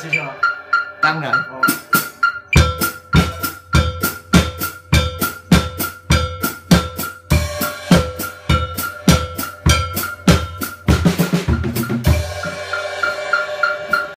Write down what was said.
继续吗？当然，哦。